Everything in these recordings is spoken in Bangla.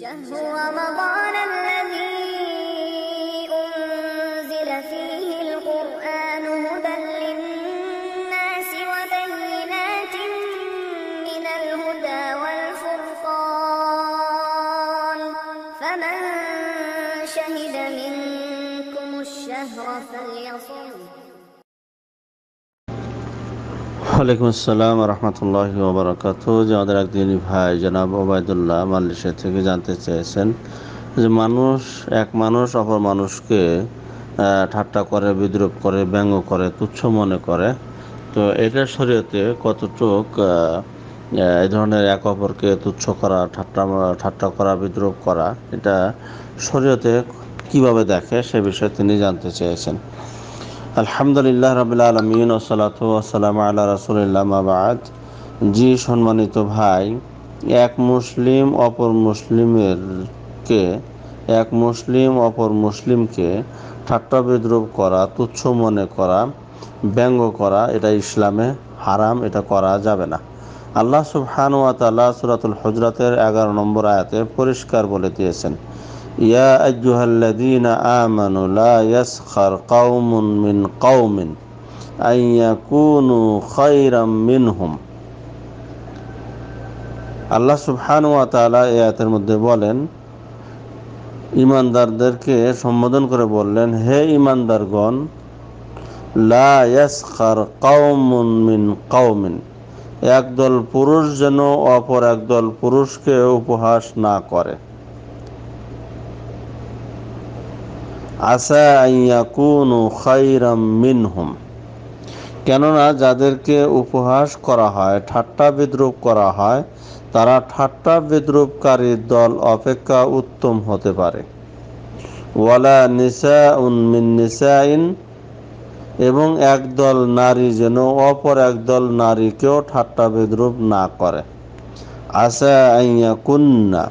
شهر رمضان الذي أنزل فيه القرآن هدى للناس وبينات من الهدى والفرقان. فمن شهد منكم الشهر فليصم. ওয়ালাইকুম আসসালাম রহমতুল্লাহ ওবরাকাত যে আমাদের একদিনই ভাই জনাব ওবায়দুল্লাহ মালয়েশিয়া থেকে জানতে চেয়েছেন যে মানুষ, এক মানুষ অপর মানুষকে ঠাট্টা করে, বিদ্রুপ করে, ব্যঙ্গ করে, তুচ্ছ মনে করে। তো এটা শরীয়তে কতটুক এই ধরনের এক অপরকে তুচ্ছ করা, ঠাট্টা ঠাট্টা করা, বিদ্রুপ করা, এটা শরীয়তে কীভাবে দেখে সে বিষয়ে তিনি জানতে চেয়েছেন। আলহামদুলিল্লাহ রবিল আলমিন, ওসালাত ওসালাম আল্লাহ রাসুলিল্লাহ মাবাদ জি সম্মানিত ভাই, এক মুসলিম অপর মুসলিমের কে এক মুসলিম অপর মুসলিমকে ঠাট্টা বিদ্রুপ করা, তুচ্ছ মনে করা, ব্যঙ্গ করা, এটা ইসলামে হারাম, এটা করা যাবে না। আল্লাহ সুবহান তাআলা সূরাতুল হুজরাতের 11 নম্বর আয়াতে পরিষ্কার বলে দিয়েছেন ইয়া আইয়ুহাল্লাযীনা আমানু লা ইয়াসখার কওমুন মিন কওমিন আন ইয়াকুনু খায়রাম মিনহুম। আল্লাহ সুবহানাহু ওয়া তাআলা এই আয়াতের মধ্যে বলেন, ইমানদারদেরকে সম্বোধন করে বললেন, হে ইমানদারগণ, লা ইয়াসখার মিন কওমিন একদল পুরুষ যেন অপর একদল পুরুষকে উপহাস না করে। খাইরাম মিনহুম। কেননা যাদেরকে উপহাস করা হয়, ঠাট্টা বিদ্রুপ করা হয়, তারা ঠাট্টা বিদ্রুপকারীর দল অপেক্ষা উত্তম হতে পারে। ওয়ালা নিসা উন মিন নিসাইন, এবং একদল নারী যেন অপর একদল নারীকেও ঠাট্টা বিদ্রুপ না করে। আসা আইয়া কুন্না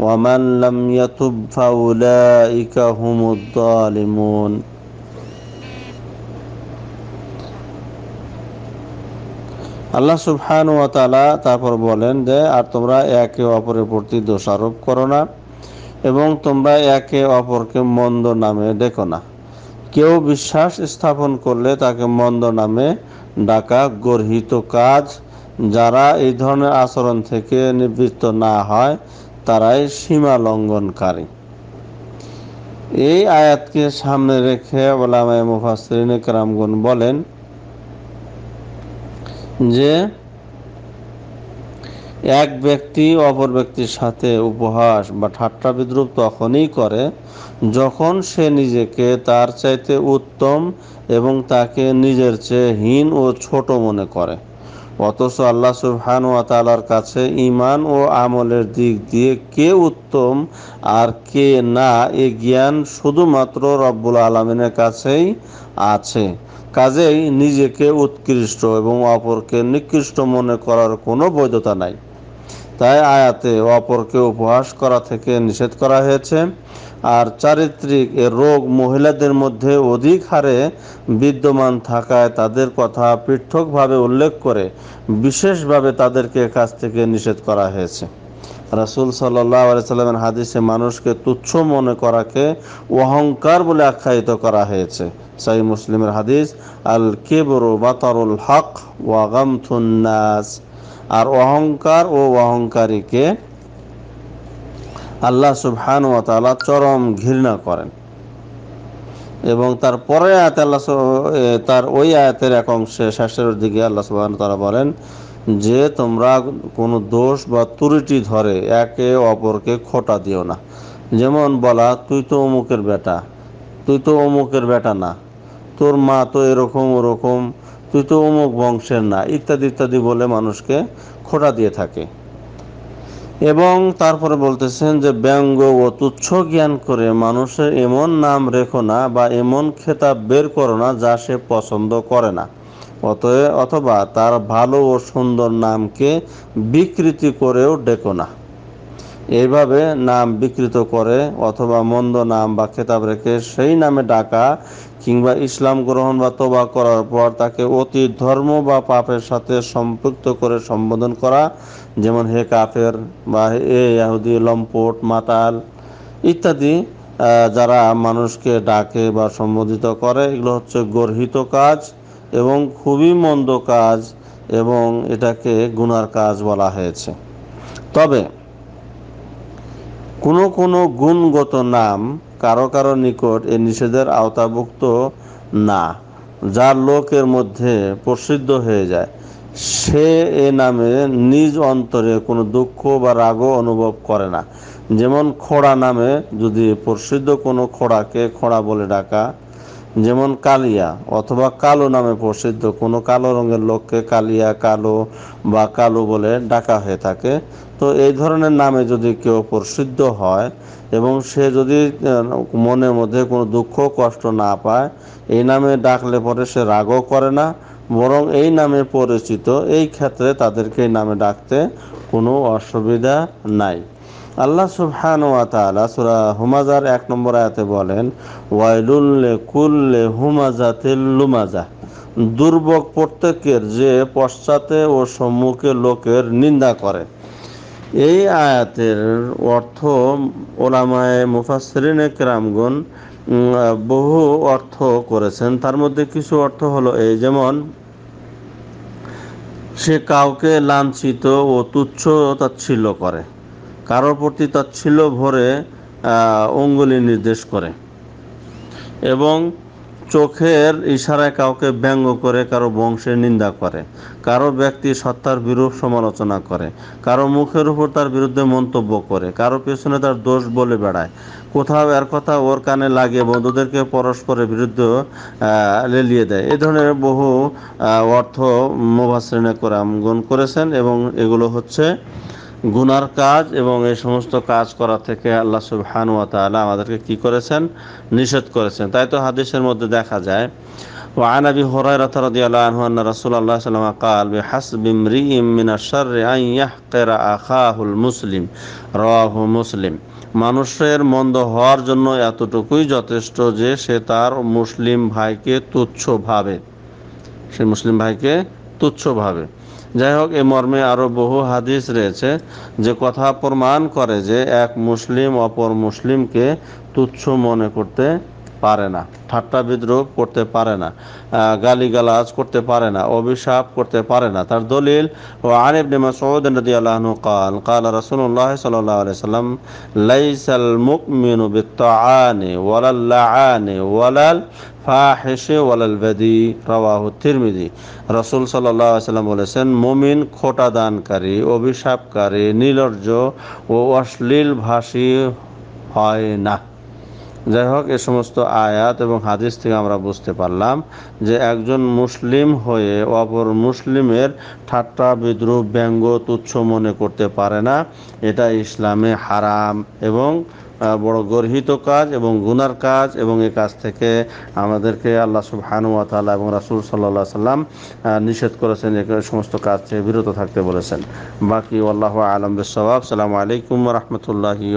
ومن لم يتب فأولئك هم الظالمون আল্লাহ সুবহান ওয়া তাআলা তারপর বলেন যে আর তোমরা একে অপরের প্রতি দোষারোপ করো না এবং তোমরা একে অপরকে মন্দ নামে ডেকো না কেউ বিশ্বাস স্থাপন করলে তাকে মন্দ নামে ডাকা গর্হিত কাজ যারা এই ধরনের আচরণ থেকে নিবৃত্ত না হয় তারাই সীমা লঙ্ঘনকারী। এই আয়াতকে সামনে রেখে ওলামায় মুফাসরিন কেরামগুন বলেন যে, এক ব্যক্তি অপর ব্যক্তির সাথে উপহাস বা ঠাট্টা বিদ্রুপ তখনই করে যখন সে নিজেকে তার চাইতে উত্তম এবং তাকে নিজের চেয়ে হীন ও ছোট মনে করে। অথচ আল্লাহ সুবহান ও তালার কাছে ইমান ও আমলের দিক দিয়ে কে উত্তম আর কে না, এ জ্ঞান শুধুমাত্র রব্বুল আলমিনের কাছেই আছে। কাজেই নিজেকে উৎকৃষ্ট এবং অপরকে নিকৃষ্ট মনে করার কোনো বৈধতা নাই। তাই আয়াতে অপরকে উপহাস করা থেকে নিষেধ করা হয়েছে। আর চারিত্রিক এ রোগ মহিলাদের মধ্যে অধিক হারে বিদ্যমান থাকায় তাদের কথা পৃথকভাবে উল্লেখ করে বিশেষভাবে তাদেরকে কাজ থেকে নিষেধ করা হয়েছে। রাসুল সাল্লাহ সাল্লামের হাদিসে মানুষকে তুচ্ছ মনে করাকে অহংকার বলে আখ্যায়িত করা হয়েছে। সাই মুসলিমের হাদিস আল কেবরু বাতারুল হক ওয়াগাম ওয়াগামথুন্নাস আর অহংকার ও অহংকারীকে আল্লাহ সুবহান ও তালা চরম ঘৃণা করেন। এবং তার পরে আয়াতে আল্লাহ তার ওই আয়াতের এক অংশে শেষের দিকে আল্লাহ সুবহান তারা বলেন, যে তোমরা কোনো দোষ বা ত্রুটি ধরে একে অপরকে খোটা দিও না। যেমন বলা, তুই তো অমুকের বেটা, তুই তো অমুকের বেটা না, তোর মা তো এরকম ওরকম তুই তো অমুক বংশের না, ইত্যাদি ইত্যাদি বলে মানুষকে খোটা দিয়ে থাকে। এবং তারপরে বলতেছেন যে, ব্যঙ্গ ও তুচ্ছ জ্ঞান করে মানুষের এমন নাম রেখো না বা এমন খেতাব বের করো না যা সে পছন্দ করে না। অতএব, অথবা তার ভালো ও সুন্দর নামকে বিকৃতি করেও ডেকো না। এইভাবে নাম বিকৃত করে অথবা মন্দ নাম বা খেতাব রেখে সেই নামে ডাকা কিংবা ইসলাম গ্রহণ বা তোবা করার পর তাকে অতি ধর্ম বা পাপের সাথে সম্পৃক্ত করে সম্বোধন করা, যেমন হে কাফের বা এ ইয়াহুদি, লম্পট, মাতাল ইত্যাদি যারা মানুষকে ডাকে বা সম্বোধিত করে। এগুলো হচ্ছে গর্হিত কাজ এবং খুবই মন্দ কাজ এবং এটাকে গুনার কাজ বলা হয়েছে। তবে কোনো কোনো গুণগত নাম কারও কারও নিকট এ নিষেধের আওতাভুক্ত না, যার লোকের মধ্যে প্রসিদ্ধ হয়ে যায়। সে এ নামে নিজ অন্তরে কোনো দুঃখ বা রাগও অনুভব করে না। যেমন খোড়া নামে যদি প্রসিদ্ধ কোনো খোড়াকে খোড়া বলে ডাকা, যেমন কালিয়া, অথবা কালো নামে প্রসিদ্ধ কোনো কালো রঙের লোককে কালিয়া, কালো বা কালো বলে ডাকা হয়ে থাকে তো এই ধরনের নামে যদি কেউ প্রসিদ্ধ হয় এবং সে যদি মনের মধ্যে কোনো দুঃখ কষ্ট না পায়, এই নামে ডাকলে পরে সে রাগও করে না, বরং এই নামে পরিচিত, এই ক্ষেত্রে তাদেরকে এই নামে ডাকতে কোনো অসুবিধা নাই। আল্লাহ সুবহান ওয়া তাআলা সূরা হুমাজার এক নম্বর আয়াতে বলেন, ওয়াইলুল লিকুল্লি হুমাজাতিল লুমাজা। দুর্ভোগ প্রত্যেকের যে পশ্চাতে ও সম্মুখে লোকের নিন্দা করে। এই আয়াতের অর্থ ওলামায়ে মুফাসসিরিন কেরামগণ উম, বহু অর্থ করেছেন। তার মধ্যে কিছু অর্থ হলো এই যেমন সে কাউকে লাঞ্ছিত ও তুচ্ছ তাচ্ছিল্য করে কারোর প্রতি তাচ্ছিল্য ভরে অঙ্গুলি নির্দেশ করে এবং চোখের ইশারায় কাউকে ব্যঙ্গ করে, কারও বংশের নিন্দা করে, কারও ব্যক্তি সত্তার বিরূপ সমালোচনা করে, কারও মুখের উপর তার বিরুদ্ধে মন্তব্য করে, কারও পেছনে তার দোষ বলে বেড়ায়। কোথাও এর কথা ওর কানে লাগিয়ে বন্ধুদেরকে পরস্পরের বিরুদ্ধে লেলিয়ে দেয়। এই ধরনের বহু অর্থ মুভাসরিনে কোরআন করেছেন এবং এগুলো হচ্ছে গুনার কাজ এবং এই সমস্ত কাজ করা থেকে আল্লাহ সুবহান ওয়া তাআলা আমাদেরকে কি করেছেন নিষেধ করেছেন তাই তো হাদিসের মধ্যে দেখা যায় وعن ابي هريره رضي الله عنه ان رسول الله صلى الله عليه وسلم قال بحسب امرئ من الشر ان يحقر اخاه المسلم رواه مسلم মানুষের মন্দ হওয়ার জন্য এতটুকুই যথেষ্ট যে সে তার মুসলিম ভাইকে তুচ্ছ ভাবে সে মুসলিম ভাইকে তুচ্ছ ভাবে যাই হোক এ মর্মে আরো বহু হাদিস রয়েছে যে কথা প্রমাণ করে যে এক মুসলিম অপর মুসলিমকে তুচ্ছ মনে করতে পারে না ঠাট্টা বিদ্রোহ করতে পারে না আহ, গালিগালাজ করতে পারে না অভিশাপ করতে পারে না তার দলিল ও আনিব মাসউদ রাদিয়াল্লাহু আনহু قال قال رسول الله صلى الله عليه وسلم ليس المؤمن بالطعان ولا اللعان ولا ফাহেসে ওয়ালাল বেদি, রওয়াহ তিরমিজি। রসুল সাল্লাহ সাল্লাম বলেছেন, মুমিন খোটা দানকারী, অভিশাপকারী নিলর্জ ও অশ্লীল ভাষী হয় না। যাই হোক, এ সমস্ত আয়াত এবং হাদিস থেকে আমরা বুঝতে পারলাম যে একজন মুসলিম হয়ে অপর মুসলিমের ঠাট্টা, বিদ্রুপ, ব্যঙ্গ, তুচ্ছ মনে করতে পারে না। এটা ইসলামে হারাম এবং বড় গর্হিত কাজ এবং গুনার কাজ এবং এ কাজ থেকে আমাদেরকে আল্লাহ সুবহানু ওয়া তাআলা এবং রাসুল সাল্লাহ সাল্লাম নিষেধ করেছেন এ সমস্ত কাজ থেকে বিরত থাকতে বলেছেন। বাকি আল্লাহ আলম বিসবাব সালামু আলাইকুম রহমতুল্লাহি